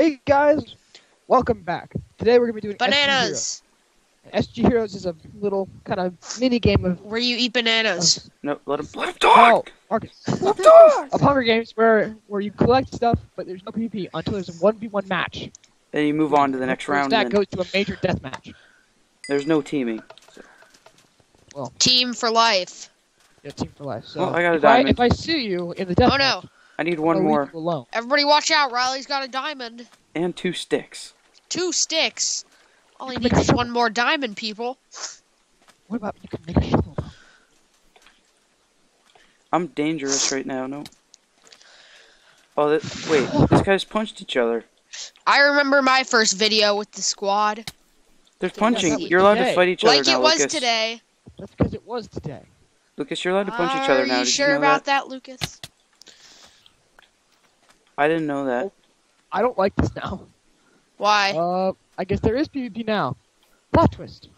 Hey guys, welcome back. Today we're gonna be doing SG Bananas. Heroes. SG Heroes is a little kind of mini game of Where you eat bananas. No, let him. Let him oh, talk. Marcus, Let him talk. of Hunger Games where where you collect stuff, but there's no PvP until there's a one v one match. Then you move on to the next Once round. That then goes to a major death match. there's no teaming. Well, Team for life. Yeah, team for life. So Well, I got a if, I, if I see you in the death Oh match, no. I need one more alone. Everybody watch out. Riley's got a diamond. and two sticks. Two sticks. All You can needs is one more diamond, people. What about you can make a shovel? I'm dangerous right now. No. Oh, that, wait. These guys punched each other. I remember my first video with the squad. They're punching. You're allowed today. to fight each other Like now, it was Lukas. today. That's because it was today. Lukas, you're allowed to punch each other now. Are now. you Did sure you know about that? that, Lukas? I didn't know that. I don't like this now. Why? Uh, I guess there is PvP now. Plot twist.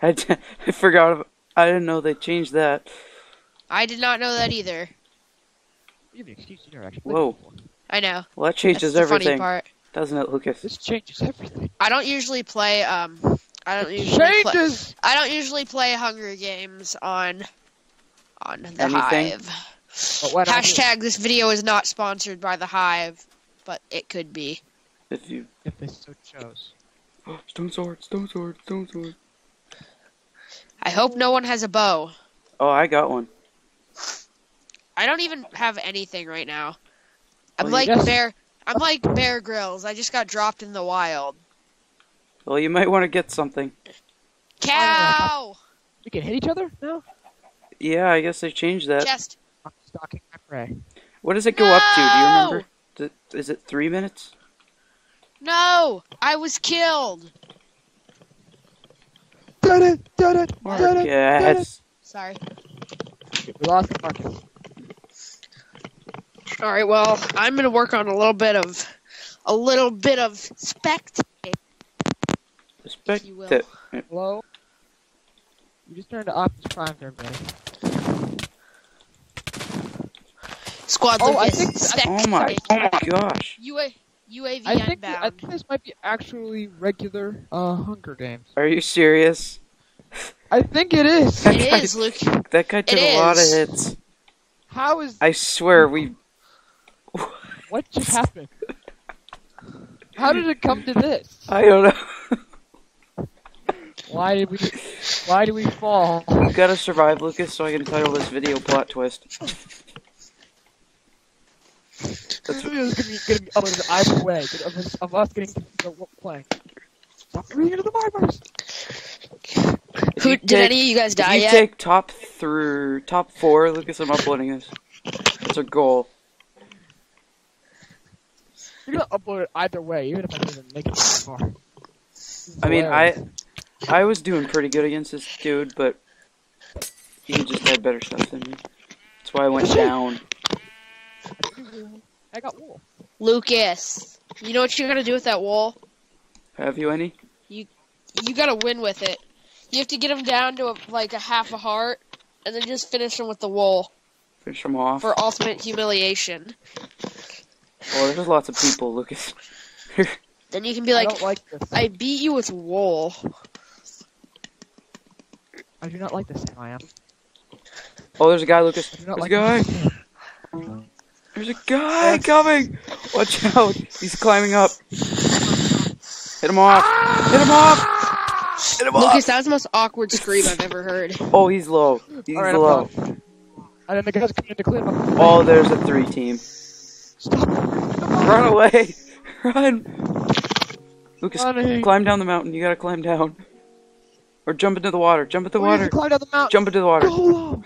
I, d- I forgot. I didn't know they changed that. I did not know that either. You have an excuse to interact. Whoa. I know. Well, that That's changes the funny everything, part. doesn't it, Lukas? This changes everything. I don't usually play. Um, I don't usually play. Changes. I don't usually play Hunger Games on on the Anything? Hive. But when I do- Hashtag this video is not sponsored by the Hive, but it could be. If you if they so chose. stone sword, stone sword, stone sword. I hope no one has a bow. Oh, I got one. I don't even have anything right now. I'm Well, like just- Bear. I'm like Bear Grylls. I just got dropped in the wild. Well, you might want to get something. Cow. We can hit each other now. Yeah, I guess they changed that. Chest. I'm stalking my prey. What does it go up to? Do you remember? Is it three minutes? No, I was killed. Did it! Did it! Or Did it! yes. Sorry. We lost Marcus. All right. Well, I'm gonna work on a little bit of, a little bit of spect. Respect You will. it. Hello. We just turned to Optimus Prime for everybody. Squad Oh, I Lukas. think- spect. Oh my, oh my gosh. UA, UAV I think I think this might be actually regular uh Hunger Games. Are you serious? I think it is. That It guy- is, Luke. That guy took a lot of hits. How is I swear we. what just happened? How did it come to this? I don't know. Why did we? Why did we fall? You gotta survive, Lukas, so I can title this video plot twist. This video is gonna be, gonna be uploaded either way of us, of us getting to the playing. Stop reading into the barbers. Who did take- any of you guys If die you yet? take top through top four, Lukas, I'm uploading this. That's our goal. You're gonna upload it either way, even if I didn't make it that far. I mean, I. I was doing pretty good against this dude, but he just had better stuff than me. That's why I went down. I got wool. Lukas, you know what you gotta do with that wool? Have you any? You you gotta win with it. You have to get him down to a, like a half a heart, and then just finish him with the wool Finish him off. for ultimate humiliation. Oh, there's lots of people, Lukas. Then you can be like, don't like. I beat you with wool. I do not like this, Sam. I am. Oh, there's a guy, Lukas. I do not There's like a guy. this. There's a guy coming. Watch out. He's climbing up. Hit him off. Hit him off. Hit him Lukas, off. that was the most awkward scream I've ever heard. Oh, he's low. He's Alright, I'm low. done. And then the guy's coming to clean up. Oh, there's a three team. Stop. Run away. Run. Lukas, Running. climb down the mountain. You gotta climb down. Or jump into the water. Jump into the We have water. climb down the mountain. Jump into the water. Go low.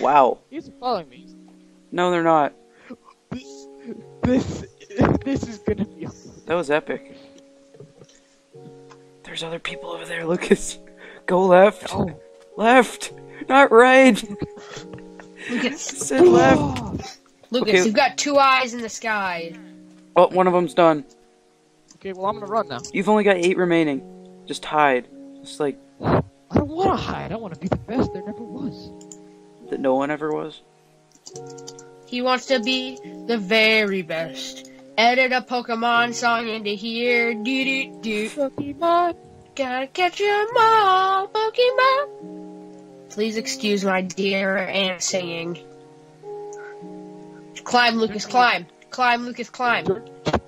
Wow. He's following me. No, they're not. This, this, this is gonna be. That was epic. There's other people over there, Lukas. Go left. Oh. Left. Not right. Lukas, Said left. Lukas, Okay. you've got two eyes in the sky. Oh, one of them's done. Okay, well I'm gonna run now. You've only got eight remaining. Just hide. Just like I don't want to hide. I want to be the best there never was. That no one ever was. He wants to be the very best. Edit a Pokemon song into here. Do do do. Pokemon. Gotta catch 'em all, Pokemon. Please excuse my dear aunt singing. Climb, Lukas, climb. Climb, Lukas, climb. Your,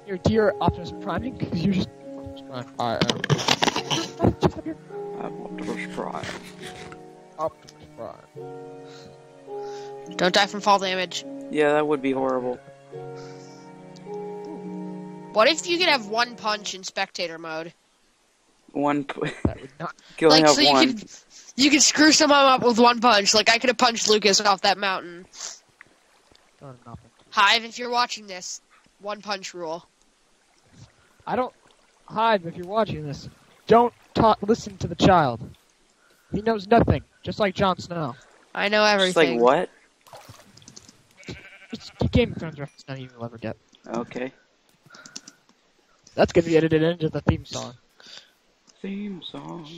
your dear Optimus Priming, because you just. Optimus I am. Just up. I'm Optimus Prime. Optimus Prime. Don't die from fall damage. Yeah, that would be horrible. What if you could have one punch in spectator mode? One, p- That would not. you like, so you one. could, you could screw someone up with one punch. Like, I could have punched Lukas off that mountain. Not. Hive, if you're watching this, one punch rule. I don't. Hive, if you're watching this, don't talk. Listen to the child. He knows nothing, just like Jon Snow. I know Just like everything. what? It's a Game of Thrones reference none of you will ever get. Okay. That's gonna be edited into the theme song. Theme song.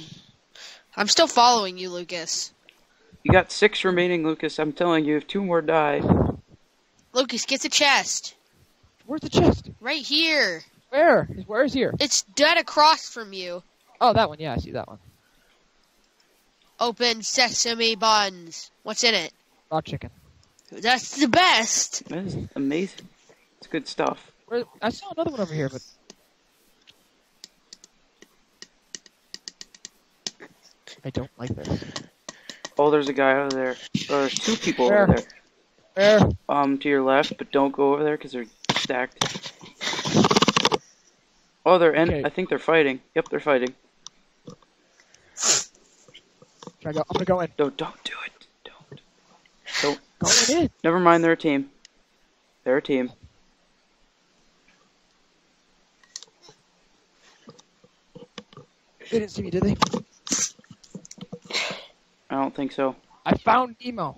I'm still following you, Lukas. You got six remaining, Lukas. I'm telling you, if two more die, Lukas, get the chest. Where's the chest? Right here. Where? Where is here? It's dead across from you. Oh, that one. Yeah, I see that one. Open sesame buns. What's in it? Raw chicken. That's the best. that is amazing. It's good stuff. Where? I saw another one over here, but I don't like this. Oh, there's a guy over there. Oh, there's two people Where? over there. Where? Um, to your left, but don't go over there because they're stacked. Oh, they're in. Okay. I think they're fighting. Yep, they're fighting. Should I go? I'm gonna go in. No, don't do it. Don't. Don't. Going in. Never mind. They're a team. They're a team. They didn't see me, did they? I don't think so. I found Nemo.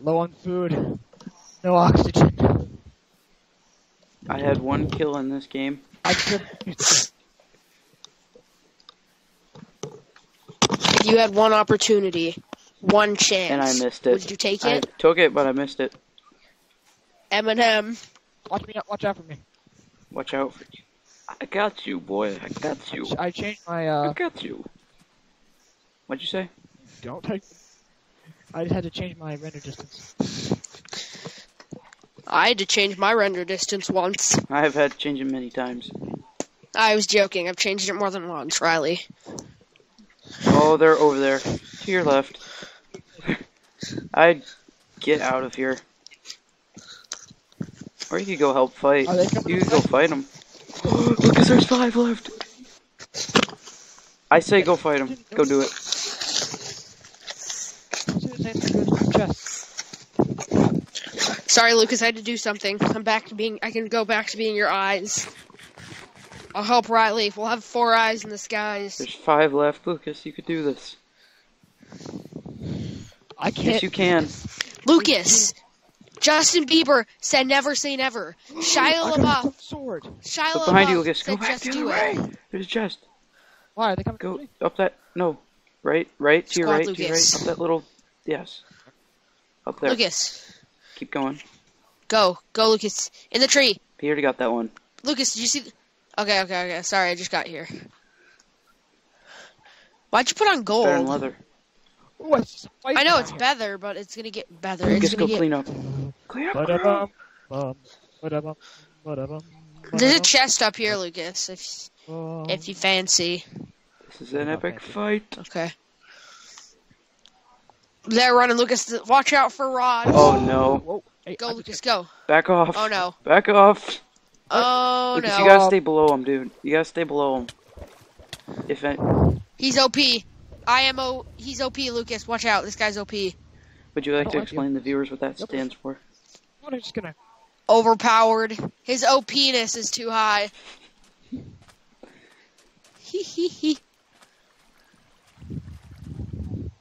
Low on food. No oxygen. I had one kill in this game. I could. You had one opportunity, one chance. And I missed it. Would you take it? I it? took it, but I missed it. Eminem. Watch me. out- Watch out for me. Watch out for you. I got you, boy. I got you. I changed my. I uh... got you. What'd you say? Don't take. I just had to change my render distance. I had to change my render distance once. I have had to change it many times. I was joking. I've changed it more than once, Riley. Oh, they're over there. To your left. I'd get out of here. Or you could go help fight. Are they coming You could go fight them. Look, 'cause there's five left. I say go fight them. Go do it. As soon as I enter the chest. Sorry, Lukas. I had to do something. I'm back to being. I can go back to being your eyes. I'll help Riley. We'll have four eyes in the skies. There's five left. Lukas, you could do this. I can't. Yes, you can. Lukas. Justin Bieber said never say never. Shia I got LaBeouf. sword. Shia Look behind you, LaBeouf Lukas. Go said back just the other do way. it. There's a chest. Why are they coming? Go up that. No. Right, right, to your Squad right, to your right. Up that little. Yes. Up there. Lukas, Keep going. go, go, Lukas, in the tree. He already got that one. Lukas, did you see? Okay, okay, okay. Sorry, I just got here. Why'd you put on Better than gold? leather. Ooh, I, see some fight I know it's better, but it's gonna get better. Lukas, It's go gonna get. clean up. Clean up. girl. Ba-da-bum, bum, ba-da-bum, ba-da-bum, There's a chest up here, Lukas. If oh. if you fancy. This is an epic fight. Okay. They're running, Lukas. Watch out for Rod. Oh no. Hey, Go, I Lukas. Go. Back off. Oh no. Back off. Oh Lucas, no. you gotta stay below him, dude. You gotta stay below him. If it, He's OP. I am O. He's OP, Lukas. Watch out. This guy's OP. would you like oh, to like explain to the viewers what that Yep. stands for? I'm just gonna. Overpowered. His OPness is too high. Hee hee hee.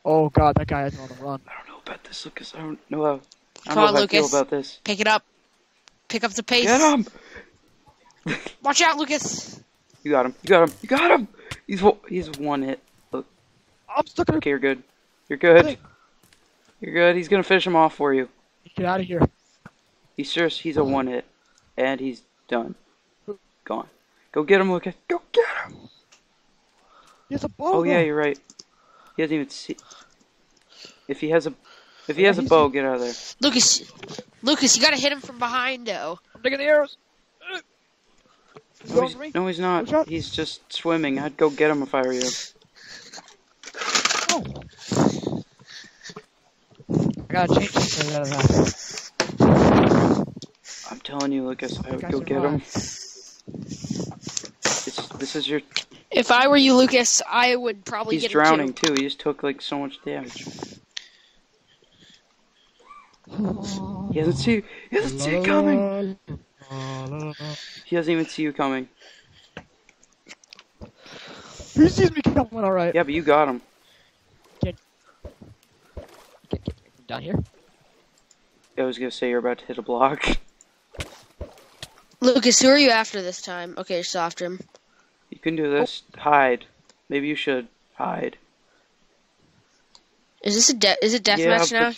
Oh god, that guy has on the run. I don't know about this, Lukas. I don't know how. I don't Come know on, how I feel Lukas. about this. Pick it up. Pick up the pace. Get him! Watch out, Lukas. You got him. You got him. You got him. He's he's one hit. I'm stuck in Okay, you're good. You're good. You're good. He's gonna finish him off for you. Get out of here. He's serious. He's a one hit, and he's done. Gone. Go get him, Lukas. Go get him. He has a bow. Oh yeah, you're right. He doesn't even see. If he has a, if he Yeah, has a he's- bow, get out of there. Lukas, Lukas, you gotta hit him from behind though. I'm taking the arrows. No he's, no, he's not. He's just swimming. I'd go get him if I were you. I gotta change something out of that. I'm telling you, Lukas. I would Guys go get him. wrong. This, this is your. If I were you, Lukas, I would probably He's get drowning him too. too. He just took like so much damage. He doesn't see. He doesn't see you coming. He doesn't even see you coming. He sees me coming, alright. Yeah, but you got him. Get, get, get down here. I was gonna say you're about to hit a block. Lukas, who are you after this time? Okay, you're still after him. You can do this. Hide. Maybe you should hide. Is this a de- is it deathmatch Yeah, match now?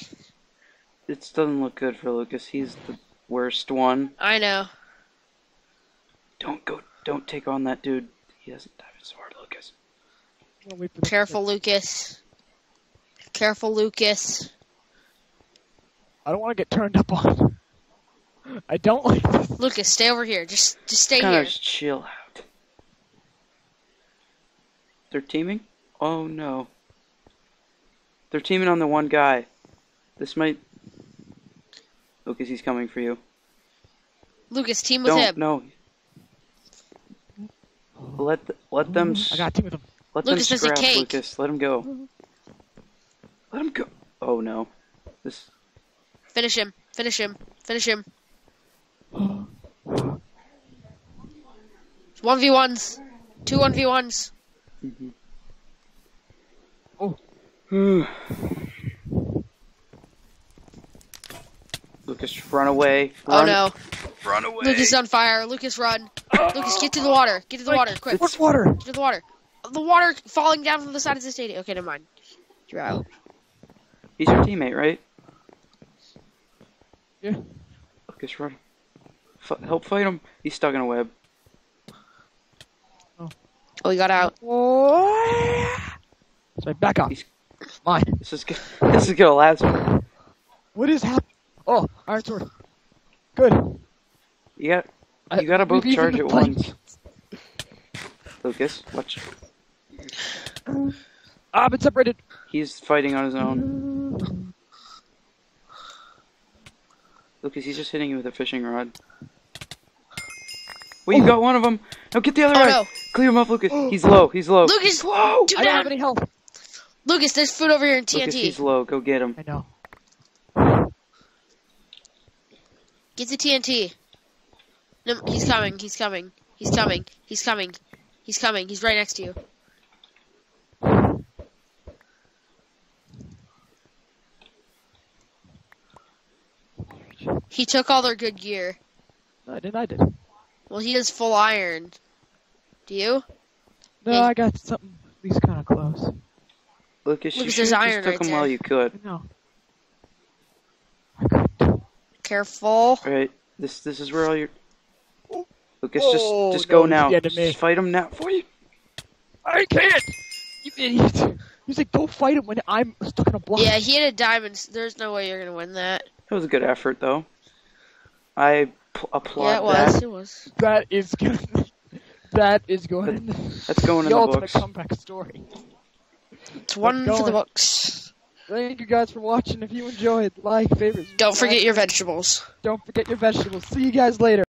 It doesn't look good for Lukas. He's the worst one. I know. Don't go. Don't take on that dude. He doesn't have a sword, Lukas. I'm gonna wait for this Careful, to- Lukas. Careful, Lukas. I don't want to get turned up on. I don't like this. Lukas, stay over here. Just just stay kind here. of chill out. They're teaming? Oh no. They're teaming on the one guy. This might. Lukas, he's coming for you. Lukas, team with Don't him. no. Let th- let them I got team with him. let Lukas, them there's a scrap, cake. Lukas. Let him go. Let him go. Oh no. This Finish him. Finish him. Finish him. One v ones. Two one v ones. Oh Lukas, run away. Oh no. Run away. Lukas is on fire. Lukas, run. Lukas, get to the water. Get to the water, quick. What's water? Get to the water. The water falling down from the side of the stadium. Okay, never mind. You're out. He's your teammate, right? Yeah. Lukas, run. F- help fight him. He's stuck in a web. Oh, he got out. Sorry, back up. He's- Mine. This is good. This is gonna last. What is happening? Oh, iron sword. Good. You got. I- You gotta both charge at once. Lukas, watch. Ah, I've been separated. He's fighting on his own. Lukas, he's just hitting you with a fishing rod. Well, you got one of them. Now get the other Oh guy. no. Clear him off, Lukas. He's low. He's low. Lukas, He's low. two I don't have down. any health. Lukas, there's food over here in Lukas, TNT. he's low. Go get him. I know. Get the TNT. No, he's coming. He's coming. He's coming. He's coming. He's coming. He's right next to you. He took all their good gear. No, I didn't. I did. Well, he has full iron. Do you? No, Hey. I got something at least kind of close. Lukas, you Lukas, should there's have iron just took right him there. while you could. No. I couldn't. Careful. All right. This this is where all your. Lukas, Oh, just just no, go now. he's getting me. Just fight him now. For you. I can't. You idiot. You said go fight him when I'm stuck in a block. Yeah, he had a diamond. There's no way you're gonna win that. It was a good effort, though. I p- applaud yeah, it was. that. It was. That is good. that is going. That's going in the the ultimate books. comeback story. It's one for the books. Thank you guys for watching. If you enjoyed, like, favorite. Don't forget your vegetables. Don't forget your vegetables. See you guys later.